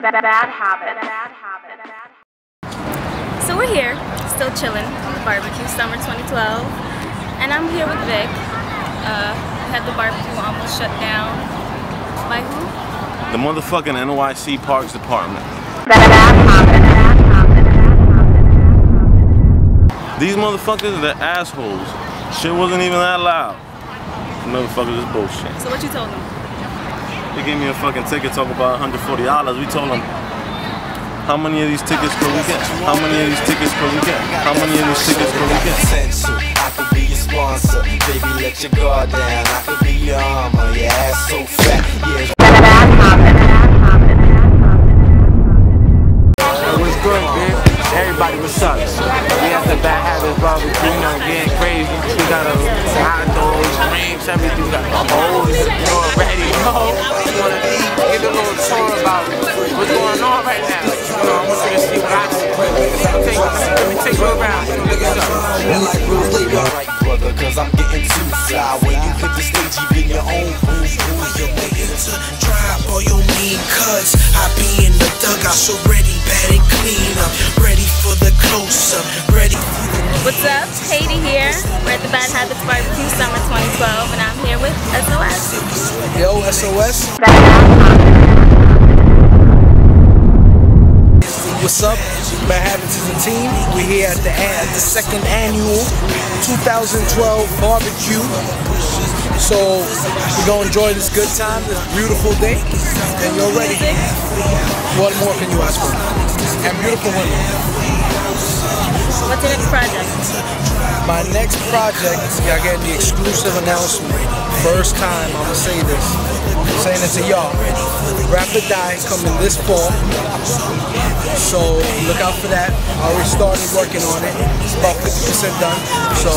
Bad habit. Bad habit. So we're here, still chilling, barbecue summer 2012, and I'm here with Vic. Uh, had the barbecue almost shut down by who? The motherfucking NYC Parks Department. Bad. Bad. These motherfuckers, they're assholes. Shit wasn't even that loud. Motherfuckers is bullshit. So what you told them? They gave me a fucking ticket, talk about $140. We told them, how many of these tickets could we get? How many of these tickets could we get? How many of these tickets could we get? potential. I could be your sponsor. Baby, let your guard down. I could be your armor. Your ass so fat. Yeah, Bad habit. Bad habit. What's good, man? Everybody, what's up? We at the Bad Habitz Barbecue, you know, getting crazy. We got a hot dogs, drinks, everything. Let me take you around. You what's up? feel like Bruce Lee. Alright, brother, cause I'm getting too fly. When you hit the stage, even your own booze, booze. You're waiting to drop all your mean cuts. I be in the dugout, so ready, bad and clean up. Ready for the close up, ready for the What's up? Hadie here. We're at the Bad Habitz Barbecue summer 2012, and I'm here with SOS. Yo, SOS, what's up? Habits is a team. We're here at the, at the second annual 2012 barbecue. So we're gonna enjoy this good time, this beautiful day, and you're ready. What more can you ask for? And beautiful women. What's your next project? My next project, y'all getting the exclusive announcement. First time I'm gonna say this. Saying it to y'all. Rapid Die coming this fall. So look out for that. I already started working on it. It's about 50% done. So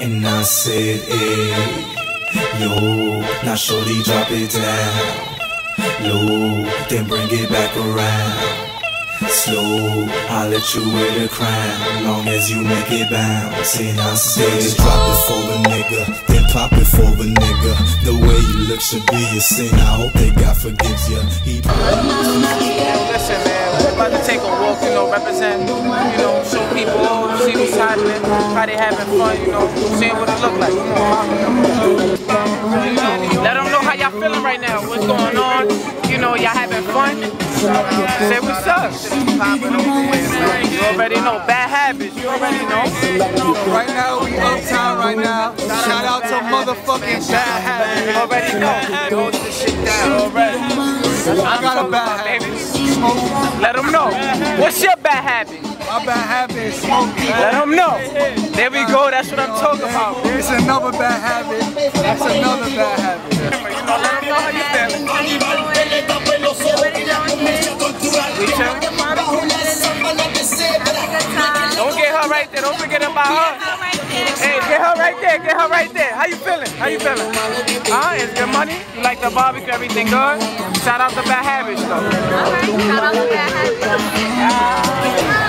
And I said, hey, yo, now shorty drop it down. Low, then bring it back around. Slow, I'll let you wear the crown. Long as you make it bounce. And I said, drop it for a nigga, then pop it for a nigga. The way you look should be a sin. I hope that God forgives you. He Listen, man, about to take a walk, you know, represent, you know, show people, see what's happening, how they having fun, you know, seeing what it look like. Come on. Let them know how y'all feeling right now, what's going on, you know, y'all having fun. Say what's up. You already know, bad habits, you already know. right now we uptown right now. Shout out to motherfucking Bad Habitz. You already know. Hold this shit down already. I got a bad habit. Smoke. Let them know. What's your bad habit? My bad habit is smoking. Let them know. There we go, that's what I'm talking about. There's another bad habit. That's another bad habit. Let them know how you feeling. Don't get her right there. Don't forget about her. Get her right there. Get her right there. How you feeling? How you feeling? Huh? Is good money? You like the barbecue? Everything good? Shout out to Bad Habitz though.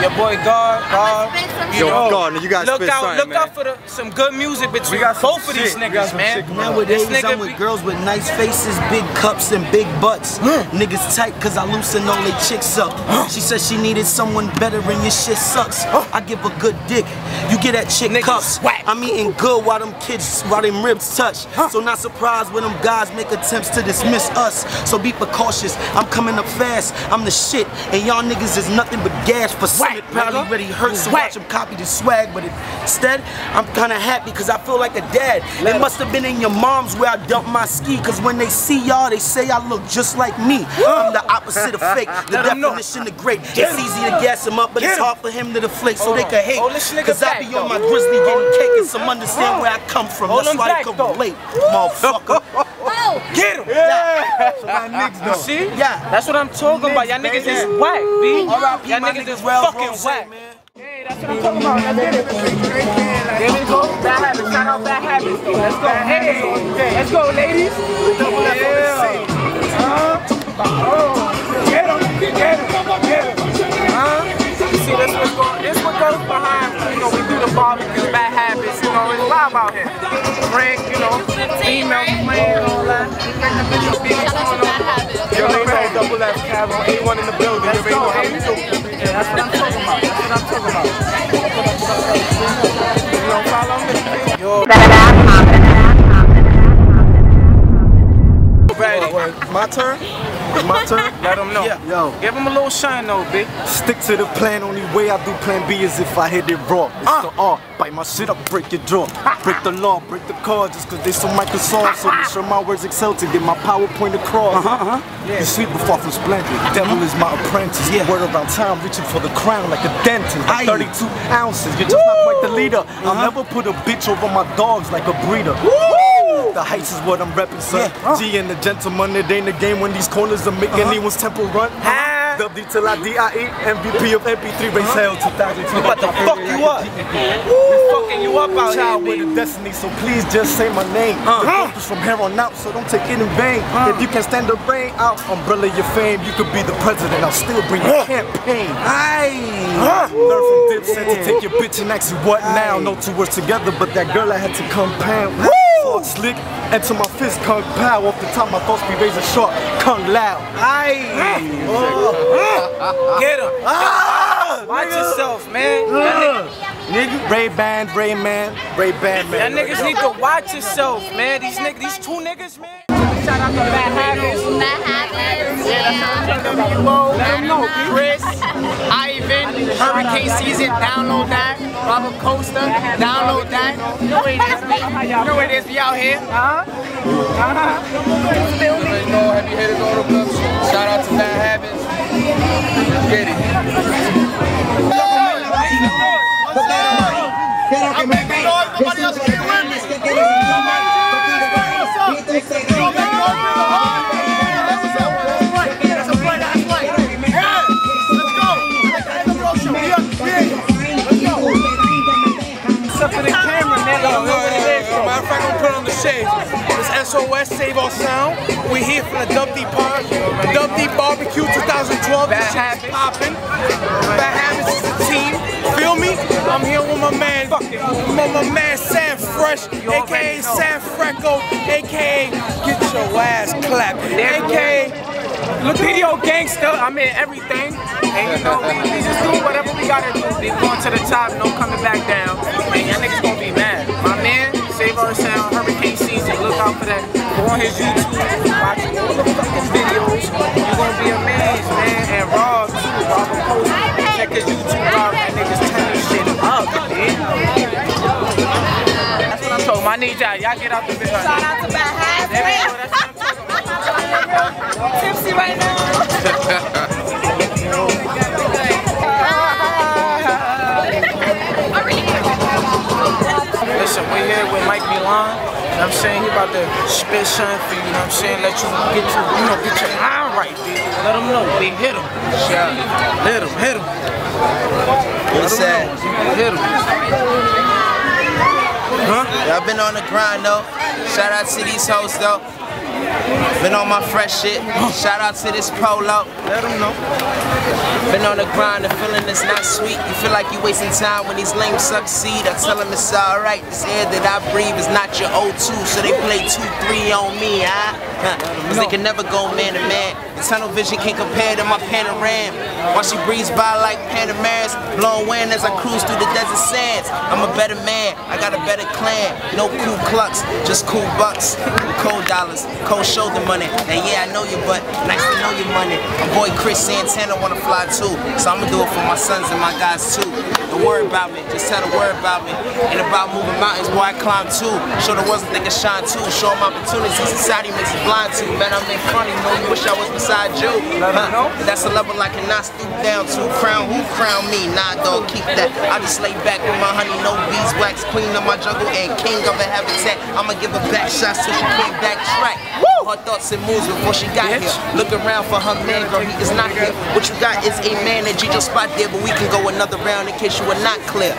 Your boy God, God. You Yo, know, God, you gotta look spit out, something, look man. out for the, some good music between got some both of these shit. We niggas, man. shit coming out. Nowadays, This nigga I'm with be- girls with nice faces, big cups, and big butts. Niggas tight cause I loosen all they chicks up. She said she needed someone better and your shit sucks. I give a good dick. You get that chick Niggas cups. whack. I'm eating good while them kids, while them ribs touch. So not surprised when them guys make attempts to dismiss us. So be precautious. I'm coming up fast. I'm the shit. And y'all niggas is nothing but gas for some. Whack, It probably nigga. already hurts to watch them copy the swag, but instead, I'm kinda happy cause I feel like a dad. It must have been in your mom's where I dumped my ski, cause when they see y'all, they say I look just like me. I'm the opposite of fake, the Let definition of great. It's easy to gas him up, but it's hard for him to deflate so they can hate. Hold this nigga Cause I be on my grizzly getting cake and some understand where I come from. That's him why they can relate, motherfucker. Get him. You see? Yeah. That's what I'm talking about. Y'all niggas is whack, B. R.I.P. Y'all niggas niggas is Wells fucking Rose, whack. man. Hey, that's what I'm talking about. Let's get it. There we go. Bad habits. Shout out bad habits. Let's go. Hey, let's go, ladies. Yeah. Huh? Oh, get him. Get him. Get him. Huh? You see, this what's going. This what goes behind. You know, we do the barbecue, bad habits. You know, it's live out here. Drink, you know, female playing and all that. Bring the Shout out to Bad Habitz. Yo, they know double F cab on A1 in the building. Let's go, baby. Yeah, that's what I'm talking about. That's what I'm talking about. You don't follow me? Yo, ready. My turn? It's my turn? Let them know. Yo. Give them a little shine though, B. Stick to the plan, only way I do plan B is if I hit it raw. It's Uh. the R, bite my shit up, break your jaw. break the law, break the card, just cause they so Microsoft. So make sure my words excel to get my PowerPoint across. Uh-huh, uh-huh. Yeah. The sweet before from splendid. Devil is my apprentice. Yeah. Word around town, reaching for the crown like a dentist. At 32 ounces, you're just not quite the leader. I'll never put a bitch over my dogs like a breeder. The heights is what I'm repping, son. G and the gentleman, it ain't a game when these corners will make anyone's temple run. Huh? W till I D-I-E, MVP of MP3, race hell 2002. about to fuck you up. We fucking you up out Child here, with a destiny, so please just say my name. The Uh-huh. focus from here on out, so don't take it in vain. If you can stand the rain, I'll umbrella your fame. You could be the president, I'll still bring your campaign. Aye. Learn from Dipset to take your bitch and ask you what now. No two words together, but that girl I had to compound. Talk slick, enter my fist, kung pow. Off the top, my thoughts be razor sharp, kung loud. Aye. Get him. Ah, Watch nigga. yourself, man. Y'all Nigga, Ray Ban, Ray Man, Ray Ban, Y'all niggas need to watch yourself, man. These niggas, these two niggas, man. Shout out to Bad Habitz. Bad Habitz. Yeah. WO, let them know. Chris, Ivan, Hurricane Season, download that. Rob Acosta, download that. You know what it is, man. You know what it is, we out here. Uh-huh. Uh-huh. Feel me? You know, heavy hitters all the clubs. Shout shades. It's SOS Save Our Sound. We're here for the Dub Deep Park, Dub Barbecue 2012. Bad This shit's Habits. popping. Bad Habitz is the team. Feel me? I'm here with my man. I'm with my man Sam Fresh, aka. Sam Freco, aka Get Your Ass Clapped, we aka video gangster. I mean everything. And you know, we, we just do whatever we gotta do. They going to the top, no coming back down. And y'all niggas gonna be mad. My man, Save Our Sound, Hurricane Season. Look out for that. Go on his YouTube, watch all the fucking videos. You're gonna be amazed, man. And Rob too, Rob Acosta. Check his YouTube out. That niggas turning shit up, man. That's what I'm talking about. I need y'all. Y'all get out the video. Shout out to Bad Habitz. There we go. That's what I'm talking about. Tipsy right now. Listen, we're here with Mike Milan. You know what I'm saying? He about to spit something for you, you know what I'm saying? Let you get you, you know, get your mind right, big. Let him know, big. Hit him. Shot. Hit him, hit him. What's that? Hit him. Y'all been on the grind though. Shout out to these hoes though. Been on my fresh shit. Shout out to this polo. Let them know. Been on the grind, the feeling is not sweet. You feel like you're wasting time when these lames succeed. I tell them it's alright. This air that I breathe is not your O2, so they play 2-3 on me, huh? Huh. Cause they can never go man to man. The tunnel vision can't compare to my panorama. While she breathes by like Panameras, blowing wind as I cruise through the desert sands. I'm a better man, I got a better clan. No cool clucks, just cool bucks. Cold dollars, cold shoulder money. And yeah, I know you, but nice to know your money. My boy Chris Santana wanna fly too, so I'ma do it for my sons and my guys too. Don't worry about me, just tell the word about me. Ain't about moving mountains, boy, I climb too. Show the world they can shine too. Show them opportunities society makes us blind to. Man, I'm make funny, know you wish I was beside you. Huh. That's a level I cannot stoop down to. Crown who crown me? Nah, dog, keep that. I just lay back with my honey, no beeswax, queen of my jungle and king of the habitat. I'ma give a back shots till she can't backtrack. Her thoughts and moves before she got here. Look around for her man, girl, he is not here. What you got is a man that you just spot there, but we can go another round in case you were not clear.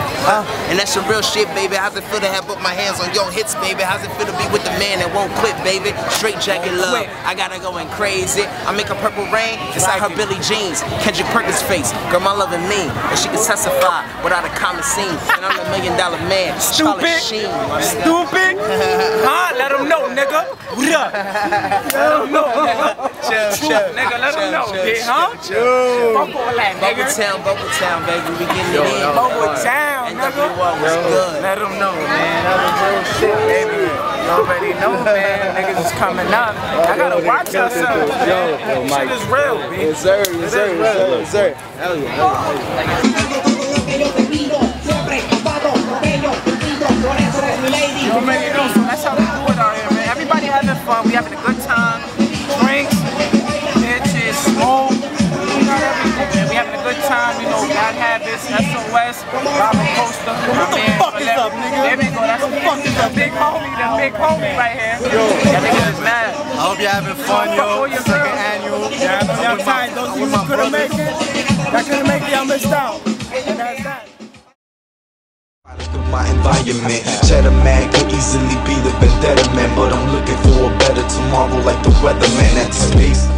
And that's some real shit, baby. How's it feel to have put my hands on your hits, baby? How's it feel to be with the man that won't quit, baby? Straight jacket love. I gotta go going crazy. I make a purple rain inside her Billy jeans. Kendrick Perkins face. Girl, my loving me. And she can testify without a common scene. And I'm the million dollar man. Stupid. Sheen. Stupid. huh? Let them know, nigga. What up? Let them know, nigga. Chill, chill, nigga. Let them know, chill, bitch, huh? chill, Fuck all that, Bubble. Town, Bubble Town, baby. We getting it in. Bubble Town, nigga. NWO was good. Let them know, man. That was real shit, baby. You already know, man. Niggas is coming up. I gotta watch yourself, man. Yo, yo, Mike. Shit is real, B. Yes, sir. Yes, sir. Yes, sir. Yes, sir. Hell yeah. Hell yeah. You already know, fun. We having a good time. Drinks, bitches, smoke. We got everything, man. We having a good time. You know, Bad Habitz, SOS, Rob Acosta. What the fuck is up, nigga? There we go. That's the fuck is up, big homie. The big homie right here. Yo, that niggas is mad. I hope you're having fun, yo. Second annual. Yeah, I know y'all tired. Those of you who couldn't make it, y'all couldn't make it, y'all missed out my environment. Cheddar man could easily be the vendetta man, but I'm looking for a better tomorrow like the weatherman at space.